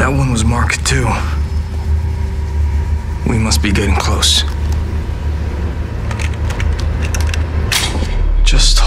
That one was marked too. We must be getting close. Just